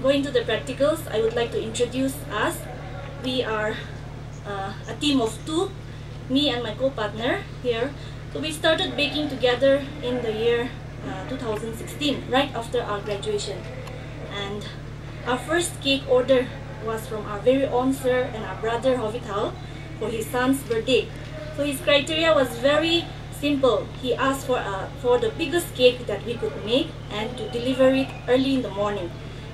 Going to the practicals, I would like to introduce us. We are uh, a team of two, me and my co-partner here. So we started baking together in the year uh, 2016, right after our graduation. And our first cake order was from our very own sir and our brother Hovithal for his son's birthday. So his criteria was very simple. He asked for, uh, for the biggest cake that we could make and to deliver it early in the morning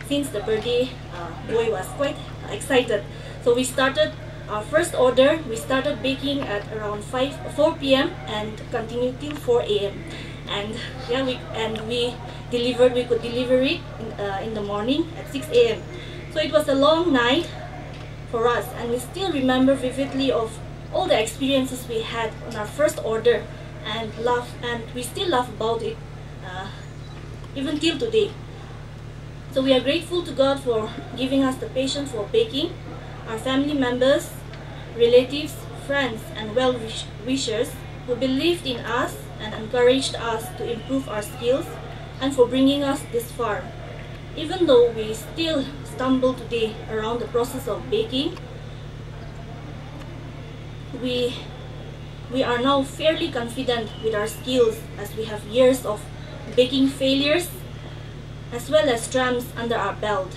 since the birthday uh, boy was quite excited. So we started our first order. We started baking at around 5, 4 p.m. and continued till 4 a.m. And yeah, we and we delivered. We could deliver it in, uh, in the morning at 6 a.m. So it was a long night for us, and we still remember vividly of all the experiences we had on our first order, and laugh and we still laugh about it uh, even till today. So we are grateful to God for giving us the patience for baking, our family members, relatives, friends, and well-wishers who believed in us and encouraged us to improve our skills and for bringing us this far. Even though we still stumble today around the process of baking, we, we are now fairly confident with our skills as we have years of baking failures as well as triumphs under our belt.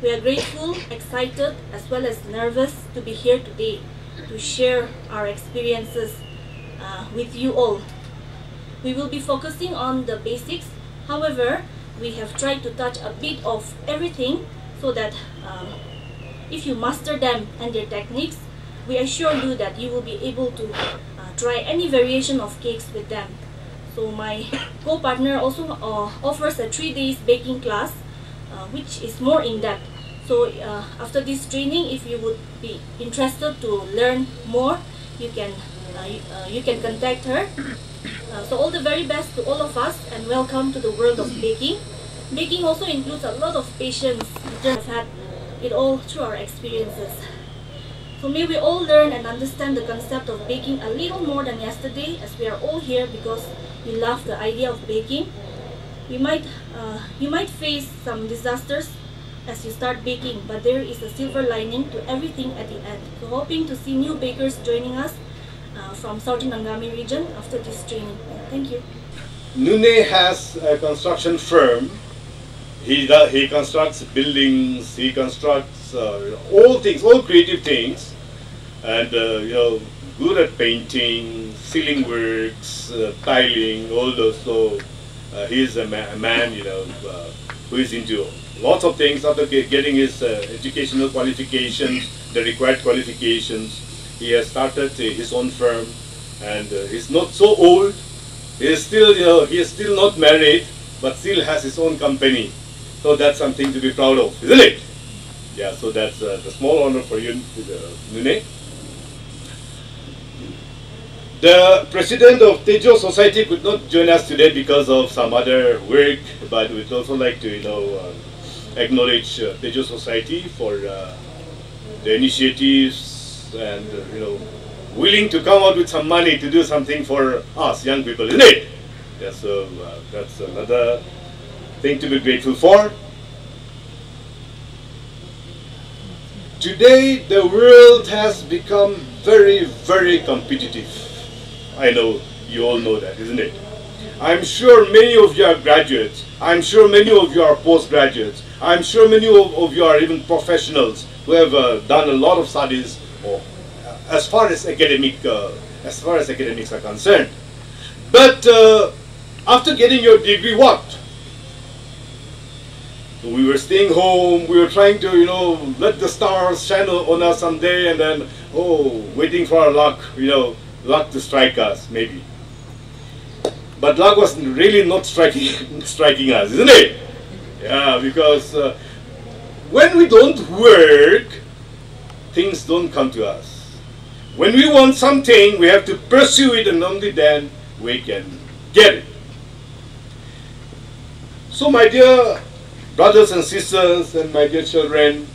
We are grateful, excited, as well as nervous to be here today to share our experiences uh, with you all. We will be focusing on the basics. However, we have tried to touch a bit of everything so that um, if you master them and their techniques, we assure you that you will be able to try any variation of cakes with them. So my co-partner also uh, offers a three days baking class, uh, which is more in-depth. So uh, after this training, if you would be interested to learn more, you can uh, you, uh, you, can contact her. Uh, so all the very best to all of us and welcome to the world of baking. Baking also includes a lot of patience. We have had it all through our experiences. So may we all learn and understand the concept of baking a little more than yesterday as we are all here because we love the idea of baking. We might, uh, you might face some disasters as you start baking, but there is a silver lining to everything at the end. So hoping to see new bakers joining us uh, from Southern Angami region after this training. Thank you. Nune has a construction firm. He, does, he constructs buildings, he constructs uh, all things, all creative things. And, uh, you know, good at painting, ceiling works, uh, tiling, all those. So uh, he's a, ma a, man, you know, uh, who is into lots of things. After getting his uh, educational qualifications, the required qualifications, he has started his own firm, and uh, he's not so old. He is still, you know, he is still not married, but still has his own company. So that's something to be proud of, isn't it? Yeah. So that's uh, the small honor for you, Nune. The president of Tejo Society could not join us today because of some other work, but we'd also like to, you know, uh, acknowledge uh, Tejo Society for uh, the initiatives and, uh, you know, willing to come out with some money to do something for us young people, isn't it? Yeah, so uh, that's another thing to be grateful for. Today, the world has become very, very competitive. I know you all know that, isn't it? I'm sure many of you are graduates. I'm sure many of you are postgraduates. I'm sure many of, of you are even professionals who have uh, done a lot of studies or, uh, as far as academic, uh, as far as academics are concerned. But uh, after getting your degree, what? We were staying home, we were trying to, you know, let the stars shine on us someday and then, oh, waiting for our luck, you know, luck to strike us, maybe. But luck was really not striking, striking us, isn't it? Yeah, because uh, when we don't work, things don't come to us. When we want something, we have to pursue it and only then we can get it. So my dear brothers and sisters and my dear children,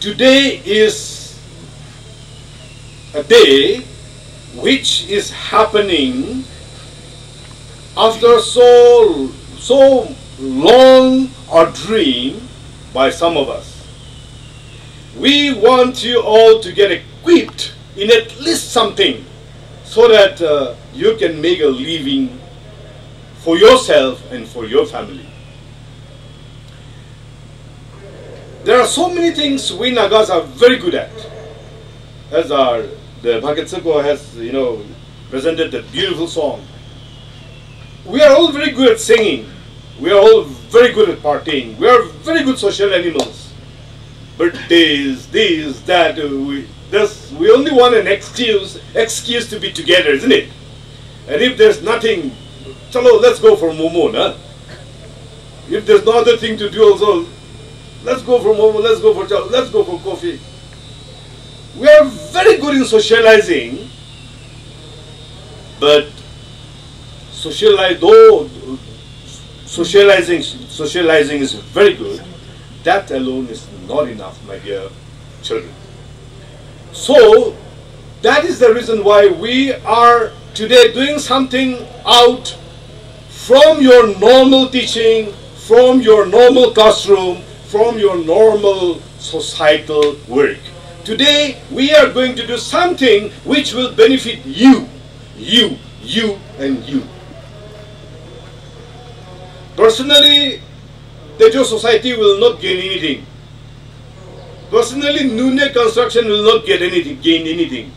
today is a day which is happening after so so long a dream by some of us. We want you all to get equipped in at least something so that uh, you can make a living for yourself and for your family. There are so many things we Nagas are very good at. As our the Bhagatsako has, you know, presented a beautiful song. We are all very good at singing. We are all very good at partying. We are very good social animals. Birthdays, this, this, that, uh, we, this, we only want an excuse, excuse to be together, isn't it? And if there's nothing, chalo, let's go for momo, na? If there's no other thing to do also, let's go for momo, let's go for let's go for coffee. We are very good in socializing, but socialize, though socializing, socializing is very good, that alone is not enough, my dear children. So, that is the reason why we are today doing something out from your normal teaching, from your normal classroom, from your normal societal work. Today, we are going to do something which will benefit you, you, you, and you. Personally, the Tejo society will not gain anything. Personally, Nune construction will not get anything, gain anything.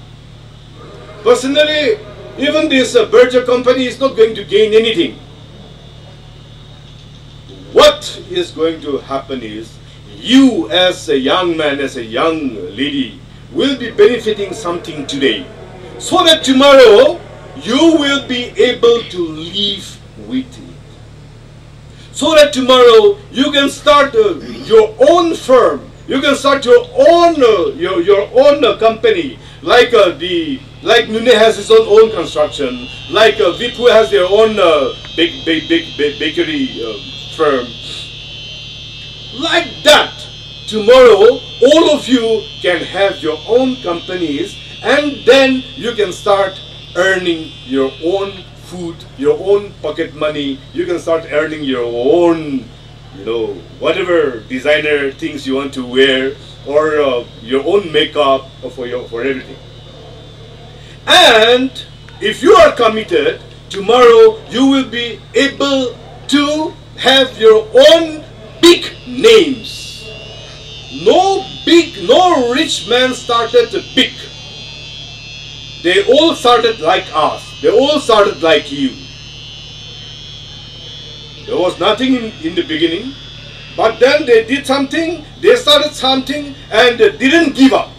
Personally, even this uh, Berger company is not going to gain anything. What is going to happen is, you as a young man, as a young lady, will be benefiting something today. So that tomorrow, you will be able to live with it so that tomorrow you can start uh, your own firm. You can start your own uh, your your own uh, company, like uh, the like Nune has his own own construction, like uh, Vipu has their own uh, big, big big big bakery uh, firm. Like that, tomorrow all of you can have your own companies, and then you can start earning your own food, your own pocket money. You can start earning your own, you know, whatever designer things you want to wear, or uh, your own makeup for your for everything. And if you are committed, tomorrow you will be able to have your own big names. No big, no rich man started to big. They all started like us. They all started like you. There was nothing in, in the beginning, but then they did something, they started something, and they didn't give up.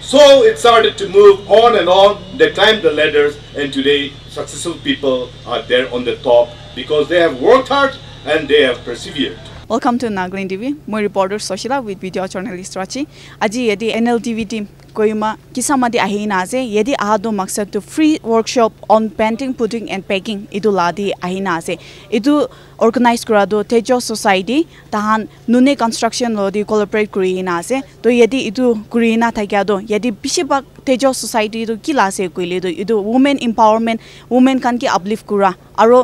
So it started to move on and on. They climbed the ladders, and today successful people are there on the top because they have worked hard and they have persevered. Welcome to নাগলিন TV মই reporter চচিলা with video' journalist ৰাচি আজি ইয়াতে N L TV team কৈমা কিছামাদি আহি না আছে ইয়াতে আহাটো মাকচেপটো free workshop on painting putty and packing এইটো লাদি আহি না আছে এইটো অৰ্গেনাইজ কৰাটো তেজ ছচাইটি তাহান নুনে কনষ্ট্ৰাকশ্যন লদি কলপৰেট কৰি না আছে তো ইয়াতে এইটো কৰি না থাকে আৰু ইয়াতে বেছিভাগ তেজ ছচাইটিটো কি লাছে কৰিলে এইটো এইটো ৱমেন এম্পাৱাৰমেণ্ট ৱমেন কি আপলিফ্ট কৰা আৰু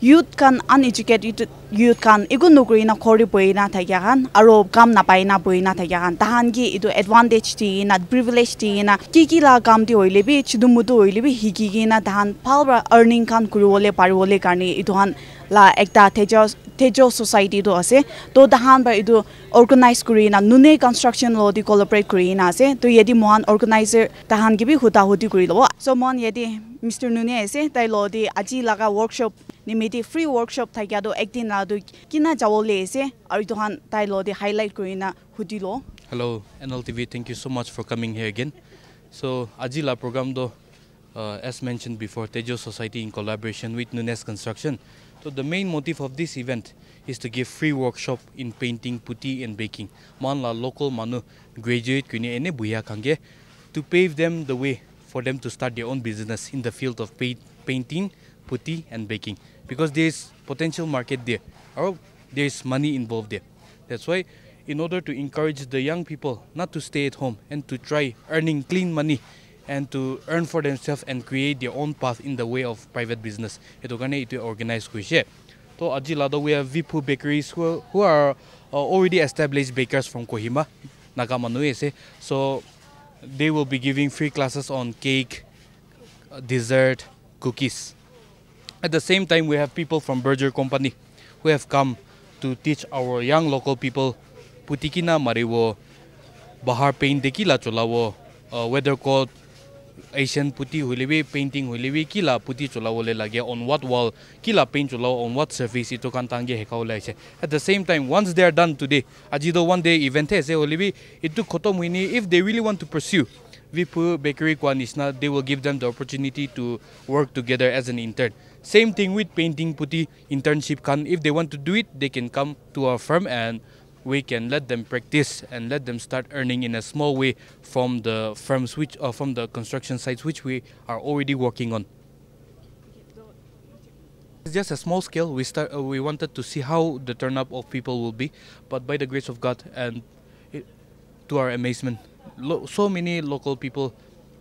youth kan uneducated youth kan igu nukri na khori boi na thakya kan aro kam na pai na boi na thakya kan tahan gi idu advantage ti na privilege ti na ki ki la kam ti hoile bi chidu mudu hoile bi hi ki gi na tahan palra earning kan kuri wole pari wole karni idu han la ekta tejo tejo society do ase to dahan ba idu organize kuri na nune construction lo di collaborate kuri na ase to yedi mohan organizer tahan gi bi huta huti kuri lo so mon yedi mr nune ase tai lo di aji laga workshop নিমিতে free workshop থাকি আদো একদিন লাদু কিনা যাও লেসে আর তোহান তাই লোদে highlight কইনা হুদিল hello NL TV thank you so much for coming here again so আজি লা প্রোগ্রাম দো এস মেনশন বিফোর তেজো society in collaboration with Nunes construction so the main motive of this event is to give free workshop in painting putty and baking মান লা local মানু graduate কইনে এনে বুইয়া খাঙ্গে to pave them the way for them to start their own business in the field of painting putty and baking Because there is potential market there, or there is money involved there. That's why in order to encourage the young people not to stay at home and to try earning clean money and to earn for themselves and create their own path in the way of private business. Ito kane ito organize siya. So Ajilado we have Vipu bakeries who, who are uh, already established bakers from Kohima, Nagamanu ase. So they will be giving free classes on cake, uh, dessert, cookies. At the same time, we have people from Berger Company who have come to teach our young local people putikina mariwo bahar paint dekila cholawo uh, weather code Asian puti huilewi painting huilewi kila puti cholawo le lage on what wall kila paint cholawo on what surface ito kan tangi hekau laise at the same time once they are done today ajido one day event he se huilewi itu khotom huini if they really want to pursue Vipu Bakery Kwa Nisna, they will give them the opportunity to work together as an intern. Same thing with painting puti internship kan. If they want to do it, they can come to our firm and we can let them practice and let them start earning in a small way from the firms which or from the construction sites which we are already working on. It's just a small scale. We start. Uh, we wanted to see how the turn up of people will be, but by the grace of God and it, to our amazement, so many local people,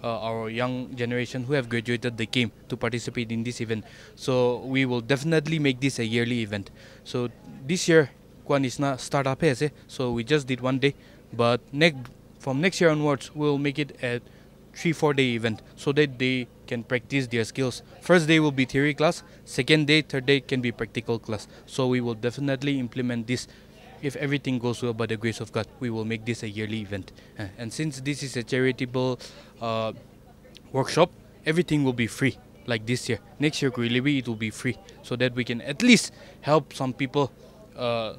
uh, our young generation who have graduated, they came to participate in this event. So we will definitely make this a yearly event. So this year, Kwan is not startup hai se, so we just did one day, but next from next year onwards, we'll make it a three four day event so that they can practice their skills. First day will be theory class, second day, third day can be practical class. So we will definitely implement this if everything goes well by the grace of God, we will make this a yearly event. Uh, And since this is a charitable uh, workshop, everything will be free. Like this year, next year, it will be free, so that we can at least help some people uh,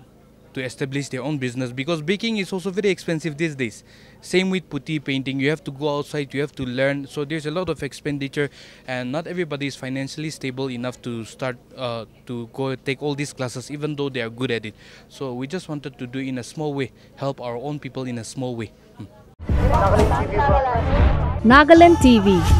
to establish their own business. Because baking is also very expensive these days. Same with putti painting, you have to go outside, you have to learn. So there's a lot of expenditure, and not everybody is financially stable enough to start uh, to go take all these classes, even though they are good at it. So we just wanted to do it in a small way, help our own people in a small way. Hmm. Nagaland TV,